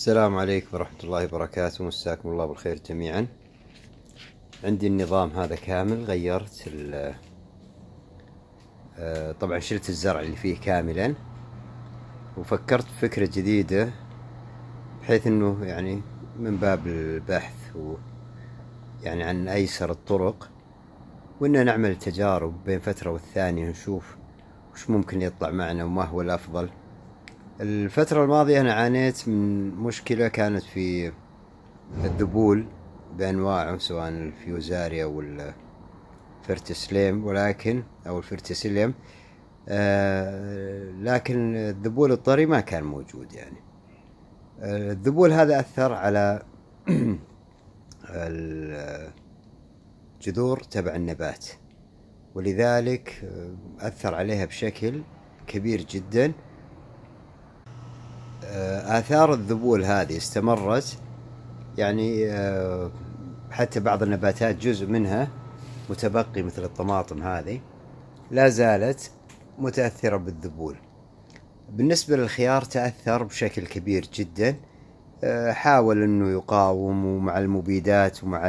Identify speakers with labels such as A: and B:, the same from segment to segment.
A: السلام عليكم ورحمة الله وبركاته. مساكم الله بالخير جميعا. عندي النظام هذا كامل غيرت آه، طبعا شلت الزرع اللي فيه كاملا وفكرت بفكرة جديدة بحيث إنه يعني من باب البحث و يعني عن أيسر الطرق وإن نعمل تجارب بين فترة والثانية نشوف وش ممكن يطلع معنا وما هو الأفضل. الفترة الماضية أنا عانيت من مشكلة كانت في الذبول بأنواعه سواء الفيوزاريا أو الفرتسليم ولكن أو الفرتسليم. آه لكن الذبول الطري ما كان موجود يعني. آه الذبول هذا أثر على الجذور تبع النبات ولذلك أثر عليها بشكل كبير جدا. آثار الذبول هذه استمرت يعني حتى بعض النباتات جزء منها متبقي مثل الطماطم هذه لا زالت متأثرة بالذبول. بالنسبة للخيار تأثر بشكل كبير جدا. حاول إنه يقاوم مع المبيدات ومع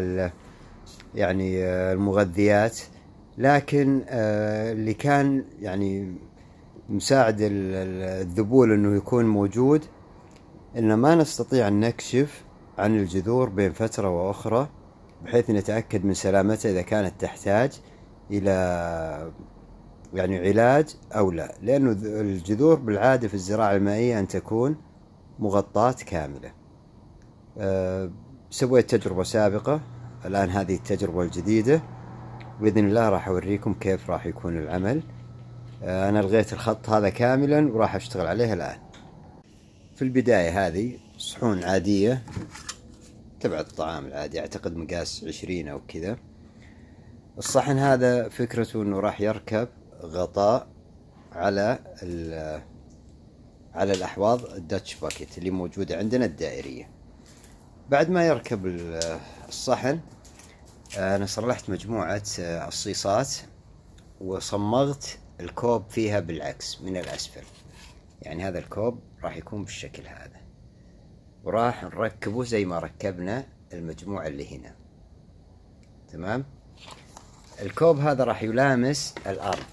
A: يعني المغذيات لكن اللي كان يعني مساعد الذبول إنه يكون موجود ان ما نستطيع أن نكشف عن الجذور بين فترة وأخرى بحيث نتأكد من سلامتها إذا كانت تحتاج إلى يعني علاج أو لا. لأنه الجذور بالعادة في الزراعة المائية أن تكون مغطاة كاملة. أه سويت تجربة سابقة الآن هذه التجربة الجديدة. بإذن الله راح أوريكم كيف راح يكون العمل. أه أنا لغيت الخط هذا كاملا وراح أشتغل عليه الآن. في البداية هذه صحون عادية تبع الطعام العادي أعتقد مقاس عشرين أو كذا. الصحن هذا فكرته أنه راح يركب غطاء على على الأحواض الداتش باكيت اللي موجودة عندنا الدائرية. بعد ما يركب الصحن أنا صلحت مجموعة الصيصات وصمغت الكوب فيها بالعكس من الأسفل. يعني هذا الكوب راح يكون بالشكل هذا. وراح نركبه زي ما ركبنا المجموعة اللي هنا. تمام؟ الكوب هذا راح يلامس الأرض.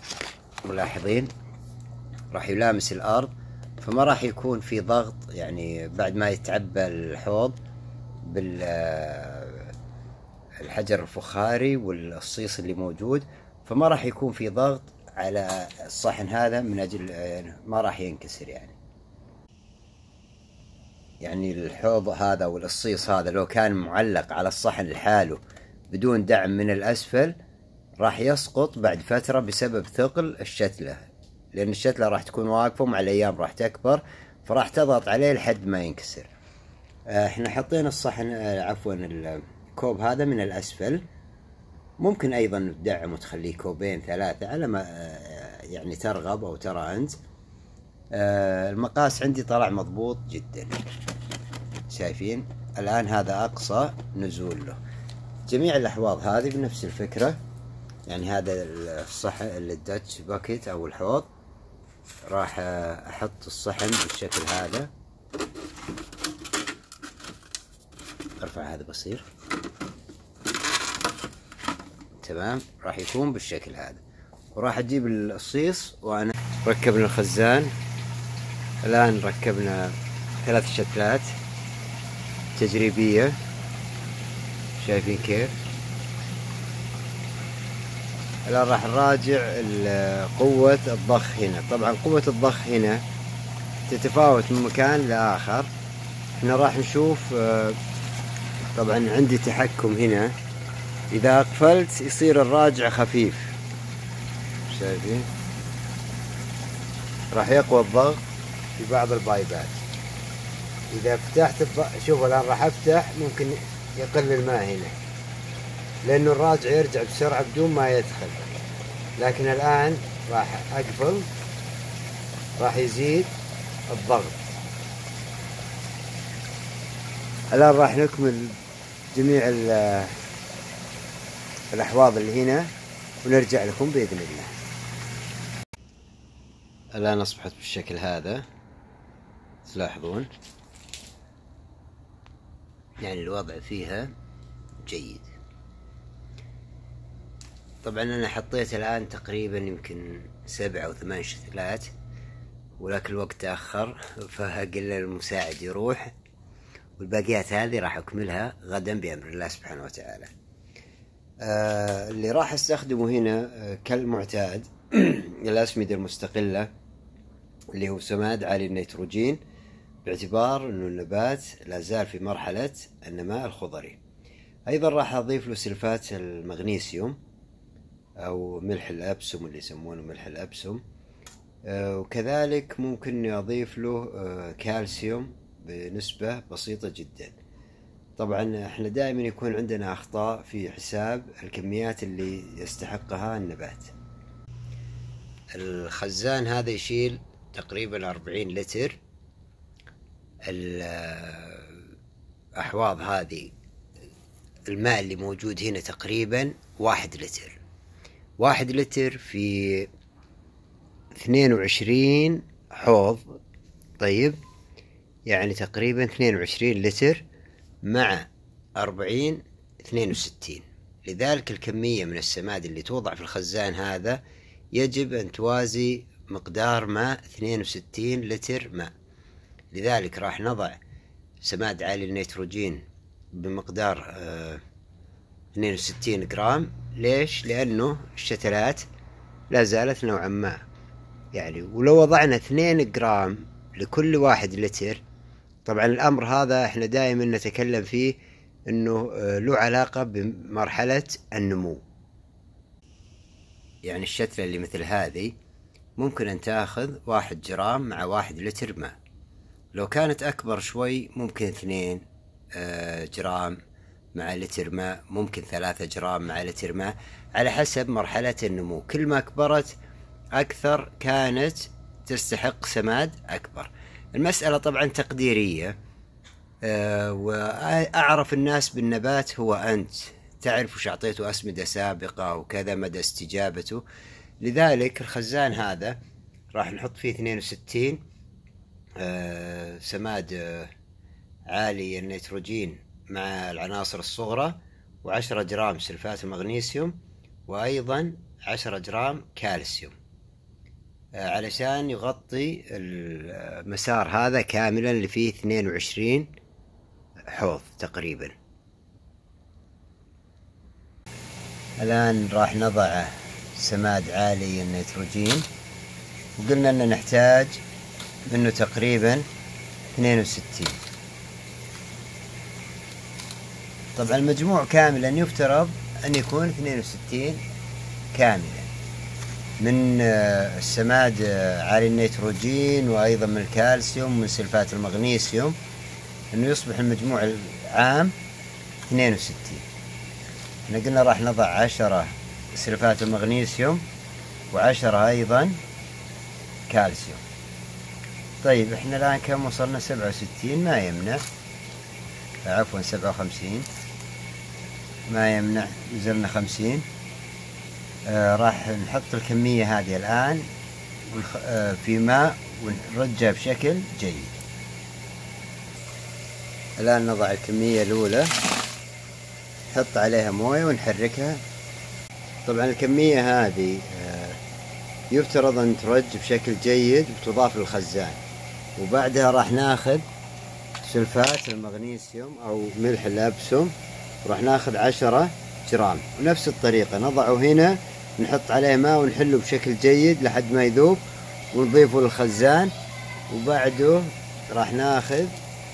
A: ملاحظين؟ راح يلامس الأرض فما راح يكون في ضغط يعني بعد ما يتعبى الحوض بالحجر الفخاري والصيص اللي موجود فما راح يكون في ضغط على الصحن هذا من أجل ما راح ينكسر يعني. يعني الحوض هذا والصيص هذا لو كان معلق على الصحن لحاله بدون دعم من الأسفل راح يسقط بعد فترة بسبب ثقل الشتلة. لأن الشتلة راح تكون واقفة مع الأيام راح تكبر فراح تضغط عليه لحد ما ينكسر. إحنا حطينا الصحن عفوا الكوب هذا من الأسفل. ممكن أيضا تدعم وتخليه كوبين ثلاثة على ما يعني ترغب أو ترى أنت. المقاس عندي طلع مضبوط جدا. شايفين؟ الآن هذا أقصى نزول له. جميع الأحواض هذه بنفس الفكرة. يعني هذا الصحن الداتش باكيت أو الحوض. راح أحط الصحن بالشكل هذا. أرفع هذا بصير. تمام؟ راح يكون بالشكل هذا. وراح أجيب الصيص وأنا ركبنا الخزان. الآن ركبنا ثلاث شتلات تجريبية. شايفين كيف؟ الآن راح نراجع قوة الضخ هنا. طبعا قوة الضخ هنا تتفاوت من مكان لآخر. إحنا راح نشوف طبعا عندي تحكم هنا. إذا أقفلت يصير الراجع خفيف. شايفين؟ راح يقوى الضغط في بعض البايبات. إذا فتحت شوف الآن راح أفتح ممكن يقل الماء هنا. لأنه الراجع يرجع بسرعة بدون ما يدخل. لكن الآن راح أقفل راح يزيد الضغط. الآن راح نكمل جميع الأحواض اللي هنا ونرجع لكم بإذن الله. الآن أصبحت بالشكل هذا. تلاحظون؟ يعني الوضع فيها جيد. طبعا أنا حطيت الآن تقريبا يمكن سبع أو ثمان شتلات ولكن الوقت تأخر فقل المساعد يروح والباقيات هذه راح أكملها غدا بأمر الله سبحانه وتعالى. آه اللي راح استخدمه هنا آه كالمعتاد. الأسمدة المستقلة اللي هو سماد عالي النيتروجين. باعتبار أنه النبات لا زال في مرحلة النماء الخضري. أيضا راح أضيف له سلفات المغنيسيوم أو ملح الأبسم اللي يسمونه ملح الأبسم آه وكذلك ممكن أضيف له آه كالسيوم بنسبة بسيطة جدا. طبعا إحنا دائما يكون عندنا أخطاء في حساب الكميات اللي يستحقها النبات. الخزان هذا يشيل تقريبا أربعين لتر. الأحواض هذه الماء اللي موجود هنا تقريبا واحد لتر. واحد لتر في اثنين وعشرين حوض طيب؟ يعني تقريبا اثنين وعشرين لتر. مع أربعين اثنين وستين. لذلك الكمية من السماد اللي توضع في الخزان هذا يجب أن توازي مقدار ماء 62 لتر ماء. لذلك راح نضع سماد عالي النيتروجين بمقدار آه 62 جرام. ليش؟ لأنه الشتلات لا زالت نوعا ما. يعني ولو وضعنا 2 جرام لكل واحد لتر طبعا الأمر هذا إحنا دائما نتكلم فيه إنه له علاقة بمرحلة النمو. يعني الشتلة اللي مثل هذه ممكن أن تأخذ واحد جرام مع واحد لتر ماء. لو كانت أكبر شوي ممكن اثنين جرام مع لتر ماء ممكن ثلاثة جرام مع لتر ماء على حسب مرحلة النمو. كل ما كبرت أكثر كانت تستحق سماد أكبر. المسألة طبعا تقديرية وأعرف الناس بالنبات هو أنت. تعرف وش أعطيته أسمدة سابقة وكذا مدى استجابته. لذلك الخزان هذا راح نحط فيه 62 آه سماد عالي النيتروجين مع العناصر الصغرى وعشرة جرام سلفات المغنيسيوم وأيضا عشرة جرام كالسيوم. علشان يغطي المسار هذا كاملا اللي فيه 22 حوض تقريبا. الآن راح نضع سماد عالي النيتروجين. وقلنا أن نحتاج منه تقريبا 62 طبعا المجموع كاملا يفترض أن يكون 62 كاملا. من السماد عالي النيتروجين وأيضا من الكالسيوم من سلفات المغنيسيوم أنه يصبح المجموع العام 62 إحنا قلنا راح نضع عشرة سلفات المغنيسيوم وعشرة أيضا كالسيوم. طيب إحنا الآن كم وصلنا؟ سبعة وستين. ما يمنع. عفوا سبعة وخمسين. ما يمنع نزلنا خمسين. آه راح نحط الكمية هذه الآن آه في ماء ونرجها بشكل جيد. الآن نضع الكمية الأولى نحط عليها موية ونحركها. طبعا الكمية هذه يفترض أن ترج بشكل جيد وتضاف للخزان وبعدها راح ناخذ سلفات المغنيسيوم أو ملح الأبسم راح ناخذ عشرة جرام ونفس الطريقة نضعه هنا نحط عليه ماء ونحله بشكل جيد لحد ما يذوب ونضيفه للخزان وبعده راح ناخذ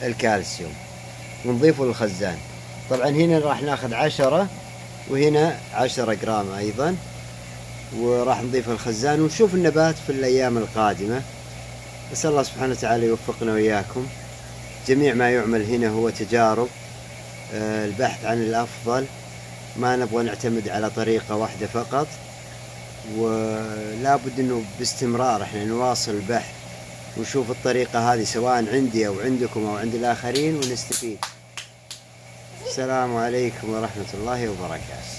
A: الكالسيوم. ونضيفه للخزان. طبعا هنا راح ناخذ عشرة وهنا عشرة جرام أيضا وراح نضيف الخزان ونشوف النبات في الأيام القادمة. أسأل الله سبحانه وتعالى يوفقنا وإياكم. جميع ما يعمل هنا هو تجارب البحث عن الأفضل. ما نبغى نعتمد على طريقة واحدة فقط ولا بد أنه باستمرار إحنا نواصل البحث ونشوف الطريقة هذه سواء عندي أو عندكم أو عند الآخرين ونستفيد. السلام عليكم ورحمة الله وبركاته.